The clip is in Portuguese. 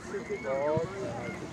Esse aqui tá